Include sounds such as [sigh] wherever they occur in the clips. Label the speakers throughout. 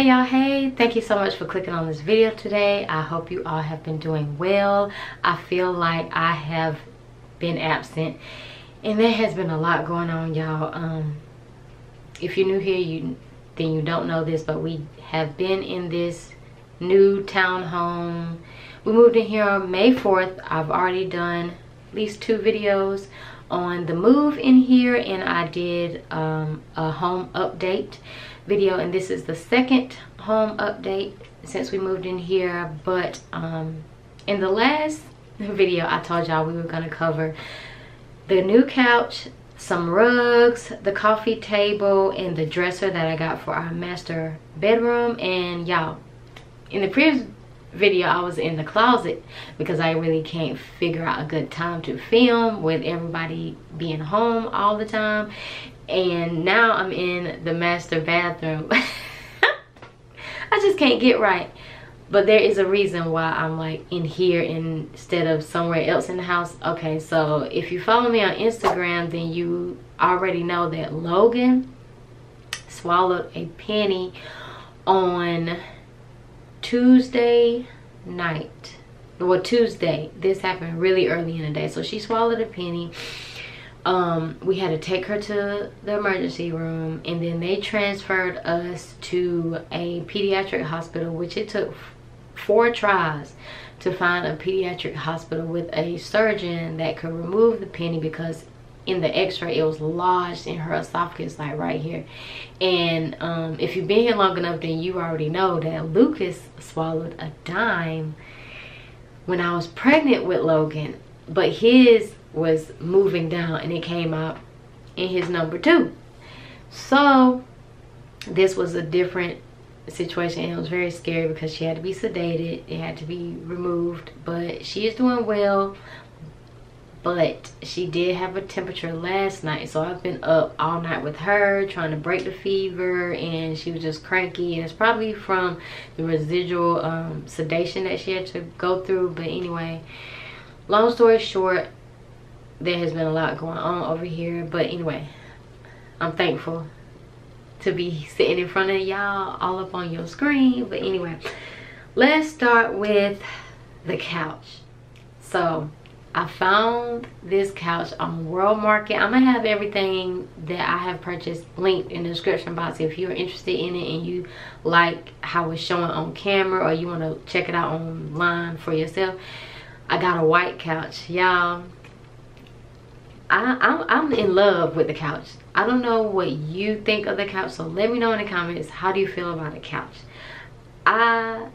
Speaker 1: hey y'all. Hey. Thank you so much for clicking on this video today. I hope you all have been doing well. I feel like i have been absent and there has been a lot going on y'all. Um if you're new here you then you don't know this but we have been in this new townhome. We moved in here on may 4th i've already done at least two videos on the move in here and i did um, a home update video and this is the second home update since we moved in here but um, in the last [laughs] video I told y'all we were to cover the new couch some rugs the coffee table and the dresser that I got for our master bedroom and y'all in the previous video I was in the closet because I really can't figure out a good time to film with everybody being home all the time and now I'm in the master bathroom. [laughs] I just can't get right. But there is a reason why I'm like in here instead of somewhere else in the house. Okay, so if you follow me on Instagram, then you already know that Logan swallowed a penny on Tuesday night. Well, Tuesday. This happened really early in the day. So she swallowed a penny um, we had to take her to the emergency room and then they transferred us to a pediatric hospital which it took four tries to find a pediatric hospital with a surgeon that could remove the penny because in the x-ray it was lodged in her esophagus like right here. And um, if you've been here long enough then you already know that lucas swallowed a dime when i was pregnant with logan. But his was moving down and it came out in his number two. So this was a different situation and it was very scary because she had to be sedated. It had to be removed. But she is doing well. But she did have a temperature last night. So I've been up all night with her trying to break the fever. And she was just cranky. And it's probably from the residual um, sedation that she had to go through. But anyway, long story short, there has been a lot going on over here but anyway i'm thankful to be sitting in front of y'all all up on your screen. But anyway let's start with the couch. So i found this couch on world market. I'm gonna have everything that i have purchased linked in the description box if you're interested in it and you like how it's showing on camera or you want to check it out online for yourself. I got a white couch y'all I, I'm, I'm in love with the couch. I don't know what you think of the couch, so let me know in the comments, how do you feel about the couch? I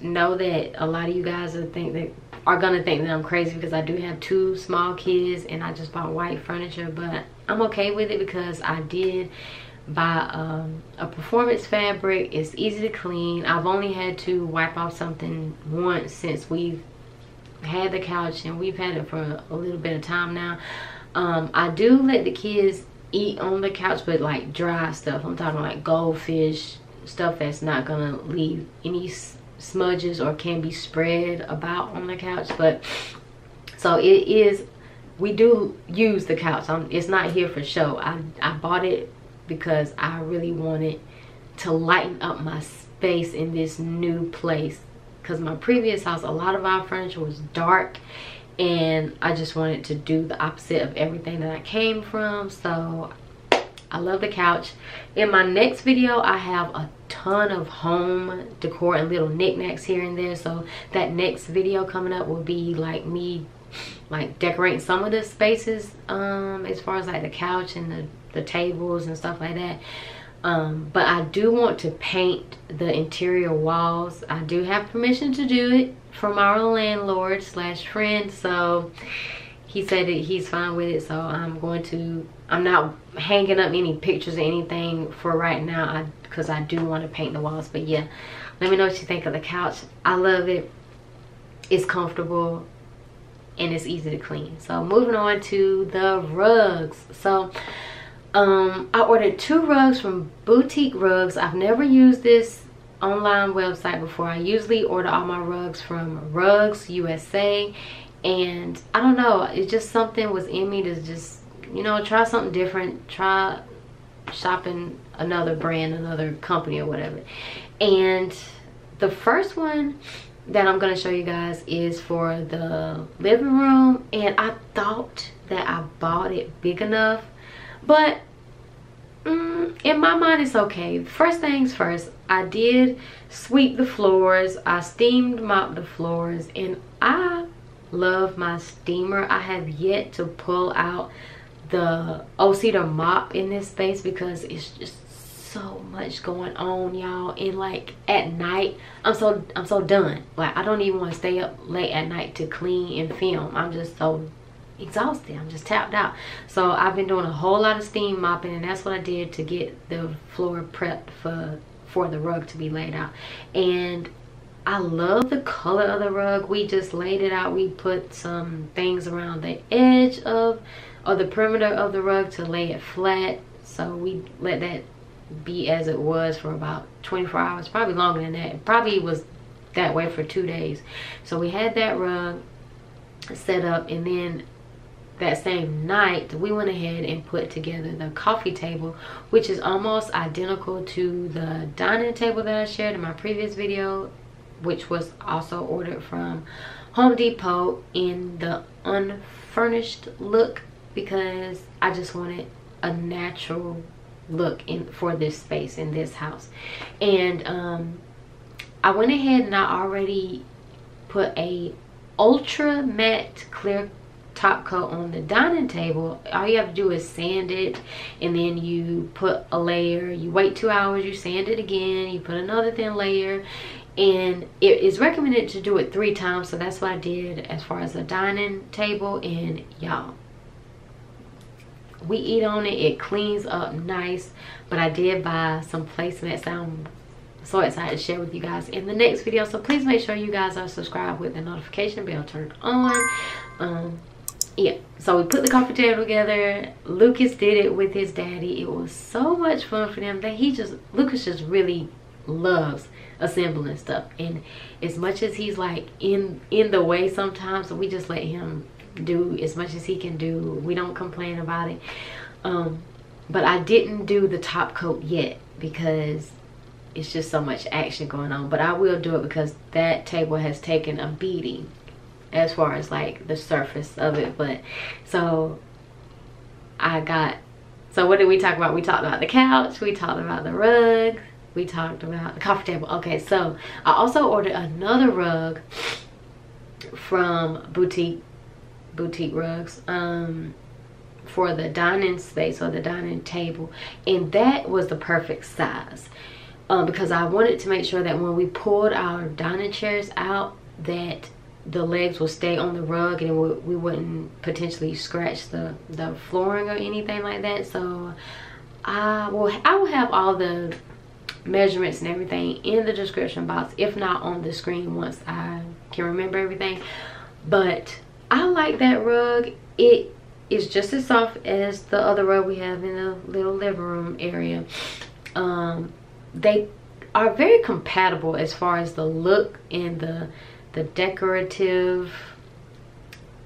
Speaker 1: know that a lot of you guys are think that are gonna think that I'm crazy because I do have two small kids and I just bought white furniture, but I'm okay with it because I did buy um, a performance fabric. It's easy to clean. I've only had to wipe off something once since we've had the couch and we've had it for a little bit of time now. Um, I do let the kids eat on the couch, but like dry stuff. I'm talking like goldfish, stuff that's not gonna leave any smudges or can be spread about on the couch. But so it is, we do use the couch. I'm, it's not here for show. I, I bought it because I really wanted to lighten up my space in this new place because my previous house a lot of our furniture was dark and I just wanted to do the opposite of everything that I came from so I love the couch. In my next video I have a ton of home decor and little knickknacks here and there so that next video coming up will be like me like decorating some of the spaces um as far as like the couch and the the tables and stuff like that um, but I do want to paint the interior walls. I do have permission to do it from our landlord slash friend. So he said that he's fine with it. So I'm going to, I'm not hanging up any pictures or anything for right now because I, I do want to paint the walls. But yeah, let me know what you think of the couch. I love it. It's comfortable and it's easy to clean. So moving on to the rugs. So um, I ordered two rugs from Boutique Rugs. I've never used this online website before. I usually order all my rugs from Rugs USA. And I don't know, it's just something was in me to just, you know, try something different. Try shopping another brand another company or whatever and the first one that i'm going to show you guys is for the living room and i thought that i bought it big enough but mm, in my mind it's okay. First things first i did sweep the floors. I steamed mop the floors and i love my steamer. I have yet to pull out the O-Cedar mop in this space because it's just so much going on y'all. And like at night i'm so i'm so done. Like i don't even want to stay up late at night to clean and film. I'm just so exhausted i'm just tapped out so i've been doing a whole lot of steam mopping and that's what i did to get the floor prepped for for the rug to be laid out and I love the color of the rug. We just laid it out. We put some things around the edge of or the perimeter of the rug to lay it flat. So we let that be as it was for about 24 hours, probably longer than that. It probably was that way for two days. So we had that rug set up and then that same night we went ahead and put together the coffee table which is almost identical to the dining table that I shared in my previous video which was also ordered from Home Depot in the unfurnished look because I just wanted a natural look in for this space in this house. And um, I went ahead and I already put a ultra matte clear top coat on the dining table all you have to do is sand it and then you put a layer you wait two hours you sand it again you put another thin layer and it is recommended to do it three times so that's what I did as far as the dining table and y'all. We eat on it it cleans up nice but I did buy some placements that I'm so excited to share with you guys in the next video so please make sure you guys are subscribed with the notification bell turned on. Um yeah so we put the coffee table together. Lucas did it with his daddy. It was so much fun for them that he just lucas just really loves assembling stuff. And as much as he's like in in the way sometimes we just let him do as much as he can do. We don't complain about it. Um but i didn't do the top coat yet because it's just so much action going on. But i will do it because that table has taken a beating as far as like the surface of it but so i got so what did we talk about? We talked about the couch we talked about the rug we talked about the coffee table. Okay so i also ordered another rug from boutique boutique rugs um for the dining space or the dining table and that was the perfect size um, because I wanted to make sure that when we pulled our dining chairs out that the legs will stay on the rug and we, we wouldn't potentially scratch the the flooring or anything like that. So I will I will have all the measurements and everything in the description box if not on the screen once I can remember everything. But I like that rug. It is just as soft as the other rug we have in the little living room area. Um, they are very compatible as far as the look and the the decorative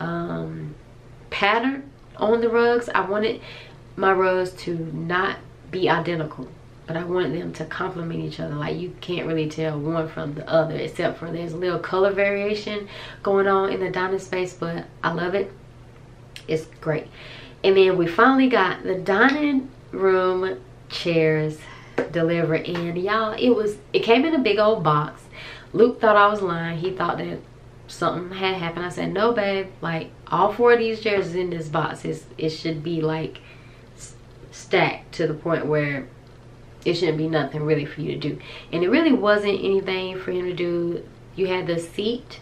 Speaker 1: um, pattern on the rugs. I wanted my rugs to not be identical, but I wanted them to complement each other. Like you can't really tell one from the other, except for there's a little color variation going on in the dining space, but I love it. It's great. And then we finally got the dining room chairs delivered and y'all it was it came in a big old box luke thought i was lying. He thought that something had happened. I said no babe. Like all four of these chairs in this box. It's, it should be like stacked to the point where it shouldn't be nothing really for you to do. And it really wasn't anything for him to do. You had the seat.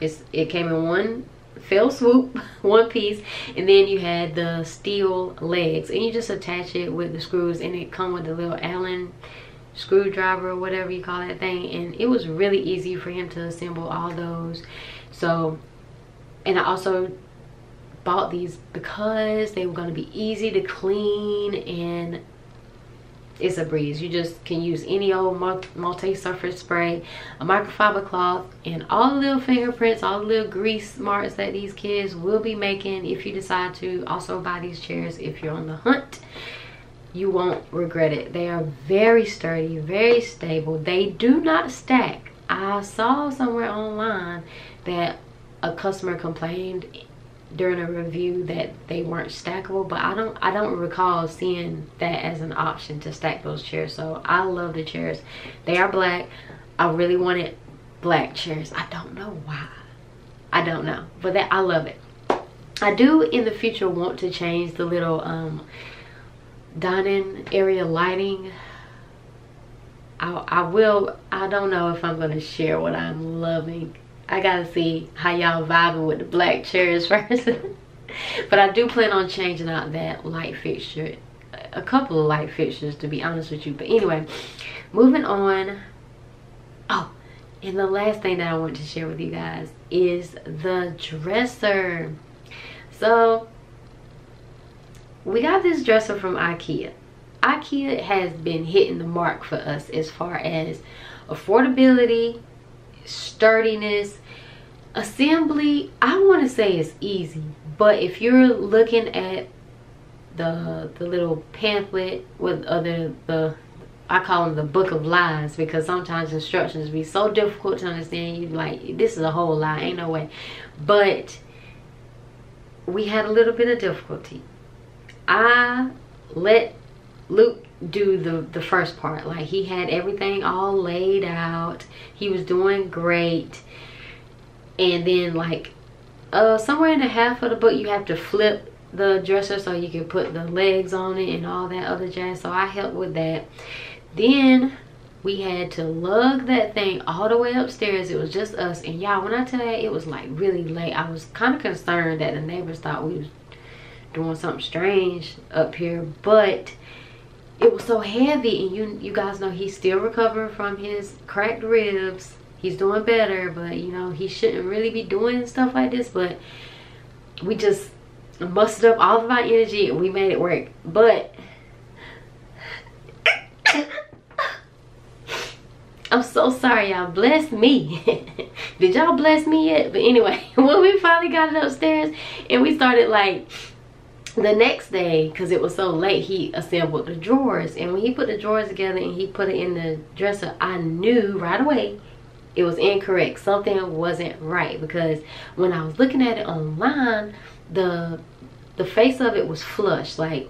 Speaker 1: It's it came in one fell swoop [laughs] one piece. And then you had the steel legs. And you just attach it with the screws and it come with a little allen screwdriver or whatever you call that thing and it was really easy for him to assemble all those. So and i also bought these because they were going to be easy to clean and it's a breeze. You just can use any old multi-surface spray a microfiber cloth and all the little fingerprints all the little grease marks that these kids will be making if you decide to also buy these chairs if you're on the hunt you won't regret it. They are very sturdy, very stable. They do not stack. I saw somewhere online that a customer complained during a review that they weren't stackable but i don't i don't recall seeing that as an option to stack those chairs so i love the chairs they are black i really wanted black chairs i don't know why i don't know but that i love it i do in the future want to change the little um dining area lighting I, I will i don't know if i'm to share what i'm loving I gotta see how y'all vibing with the black chairs [laughs] first. but I do plan on changing out that light fixture. A couple of light fixtures to be honest with you. But anyway, moving on. Oh, and the last thing that I want to share with you guys is the dresser. So, we got this dresser from Ikea. Ikea has been hitting the mark for us as far as affordability, sturdiness, assembly i want to say it's easy but if you're looking at the the little pamphlet with other the I call them the book of lies because sometimes instructions be so difficult to understand. You like this is a whole lie, ain't no way. But we had a little bit of difficulty. I let Luke do the the first part. Like he had everything all laid out. He was doing great. And then like uh somewhere in the half of the book you have to flip the dresser so you can put the legs on it and all that other jazz. So i helped with that. Then we had to lug that thing all the way upstairs. It was just us. And y'all when i tell you it was like really late. I was kind of concerned that the neighbors thought we was doing something strange up here but it was so heavy and you you guys know he's still recovering from his cracked ribs. He's doing better but you know he shouldn't really be doing stuff like this but we just mustered up all of our energy and we made it work. But [coughs] I'm so sorry y'all. Bless me. [laughs] Did y'all bless me yet? But anyway [laughs] when we finally got it upstairs and we started like the next day because it was so late he assembled the drawers. And when he put the drawers together and he put it in the dresser I knew right away it was incorrect. Something wasn't right because when i was looking at it online the the face of it was flush. Like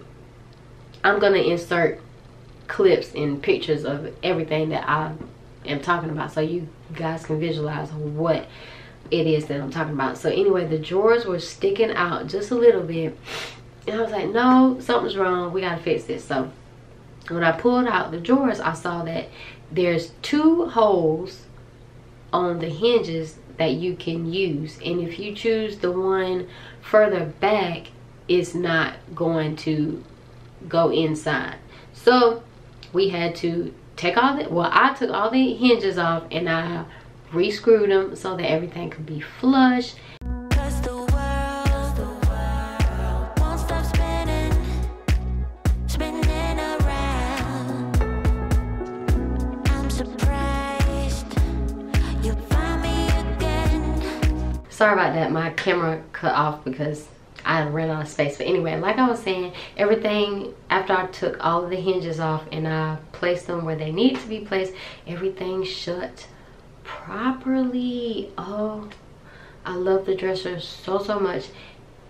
Speaker 1: i'm gonna insert clips and pictures of everything that i am talking about so you guys can visualize what it is that i'm talking about. So anyway the drawers were sticking out just a little bit and i was like no something's wrong. We gotta fix this. So when i pulled out the drawers i saw that there's two holes on the hinges that you can use. And if you choose the one further back it's not going to go inside. So we had to take all the well i took all the hinges off and i re-screwed them so that everything could be flush sorry about that my camera cut off because I ran out of space. But anyway like I was saying everything after I took all of the hinges off and I placed them where they need to be placed everything shut properly. Oh I love the dresser so so much.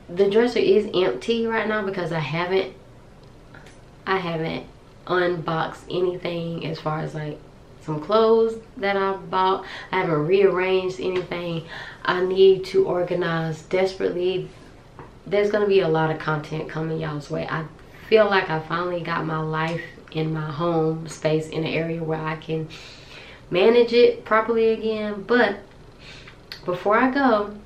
Speaker 1: The dresser is empty right now because I haven't I haven't unboxed anything as far as like some clothes that I bought. I haven't rearranged anything. I need to organize desperately. There's going to be a lot of content coming y'all's way. I feel like I finally got my life in my home space in an area where I can manage it properly again. But before I go,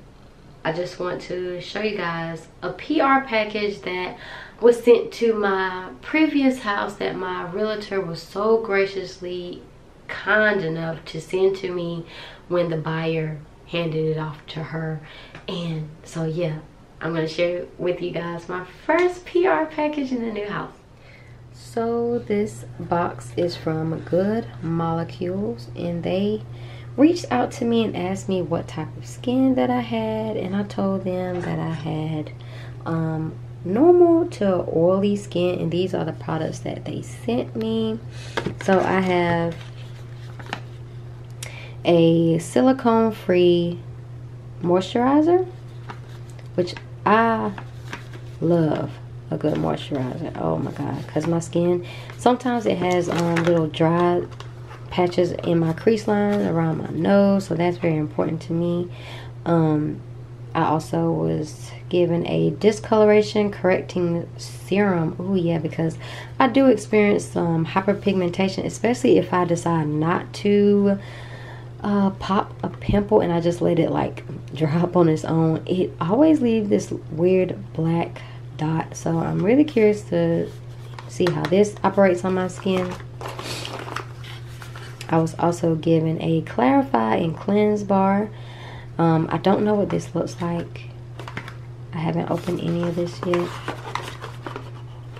Speaker 1: I just want to show you guys a PR package that was sent to my previous house that my realtor was so graciously kind enough to send to me when the buyer handed it off to her. And so yeah i'm to share with you guys my first pr package in the new house. So this box is from good molecules and they reached out to me and asked me what type of skin that i had and i told them that i had um, normal to oily skin and these are the products that they sent me. So i have a silicone free moisturizer which i love a good moisturizer oh my god because my skin sometimes it has um, little dry patches in my crease line around my nose so that's very important to me um, I also was given a discoloration correcting serum. Oh yeah, because I do experience some hyperpigmentation, especially if I decide not to uh, pop a pimple and I just let it like drop on its own. It always leaves this weird black dot. So I'm really curious to see how this operates on my skin. I was also given a clarify and cleanse bar um, I don't know what this looks like. I haven't opened any of this yet.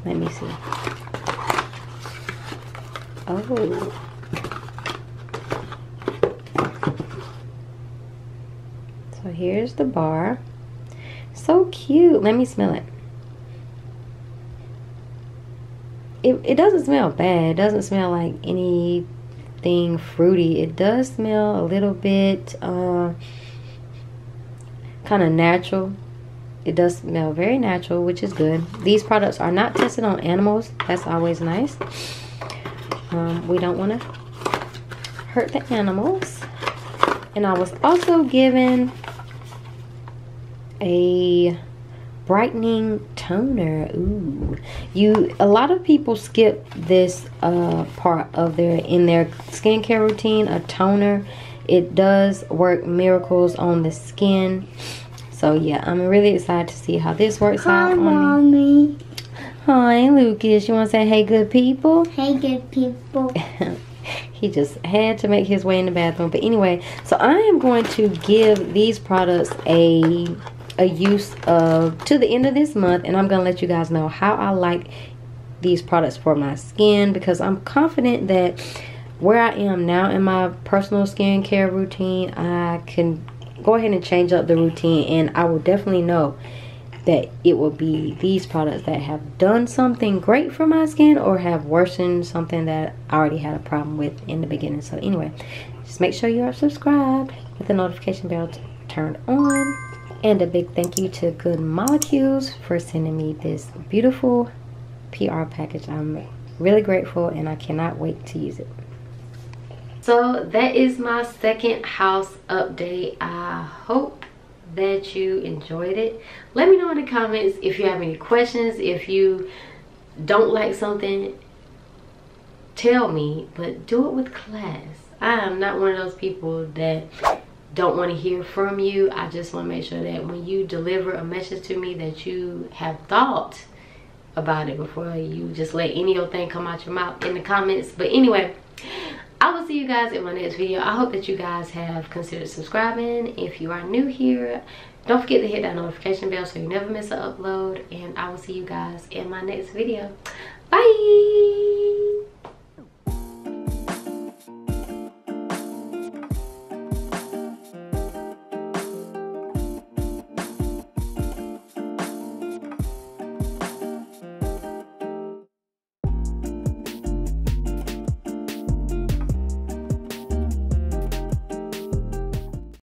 Speaker 1: Let me see. Oh. Here's the bar. So cute. Let me smell it. It, it doesn't smell bad. It doesn't smell like anything fruity. It does smell a little bit... Uh, kind of natural. It does smell very natural, which is good. These products are not tested on animals. That's always nice. Um, we don't want to hurt the animals. And I was also given a brightening toner. Ooh. You a lot of people skip this uh part of their in their skincare routine, a toner. It does work miracles on the skin. So yeah i'm really excited to see how this works out.
Speaker 2: Hi,
Speaker 1: out
Speaker 2: mommy.
Speaker 1: Hi lucas. You want to say hey good people? [laughs]
Speaker 2: Hey good people.
Speaker 1: He just had to make his way in the bathroom. But anyway so i am going to give these products a a use of to the end of this month and i'm gonna let you guys know how i like these products for my skin because i'm confident that where I am now in my personal skincare routine, I can go ahead and change up the routine and I will definitely know that it will be these products that have done something great for my skin or have worsened something that I already had a problem with in the beginning. So anyway, just make sure you are subscribed with the notification bell turned on. And a big thank you to Good Molecules for sending me this beautiful PR package. I'm really grateful and I cannot wait to use it. So that is my second house update. I hope that you enjoyed it. Let me know in the comments if you have any questions. If you don't like something tell me but do it with class. I am not one of those people that don't want to hear from you i just want to make sure that when you deliver a message to me that you have thought about it before you just let any old thing come out your mouth in the comments but anyway I will see you guys in my next video. I hope that you guys have considered subscribing. If you are new here, don't forget to hit that notification bell so you never miss an upload. And I will see you guys in my next video. Bye!